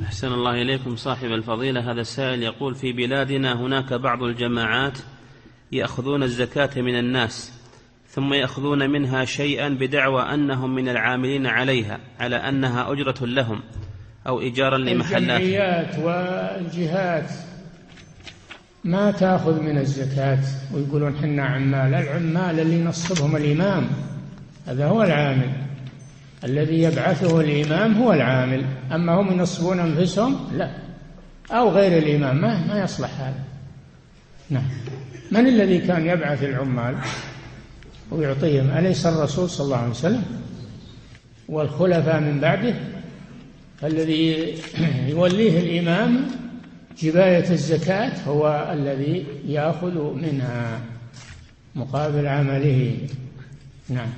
أحسن الله إليكم صاحب الفضيلة. هذا السائل يقول في بلادنا هناك بعض الجماعات يأخذون الزكاة من الناس ثم يأخذون منها شيئا بدعوى أنهم من العاملين عليها على أنها أجرة لهم أو إيجارا لمحلات. الجمعيات والجهات ما تأخذ من الزكاة ويقولون حنا عمال العمال اللي ينصبهم الإمام هذا هو العامل. الذي يبعثه الإمام هو العامل. أما هم ينصبون أنفسهم لا. أو غير الإمام ما, ما يصلح هذا. نعم. من الذي كان يبعث العمال؟ ويعطيهم أليس الرسول صلى الله عليه وسلم؟ والخلفاء من بعده؟ الذي يوليه الإمام جباية الزكاة هو الذي يأخذ منها مقابل عمله. نعم.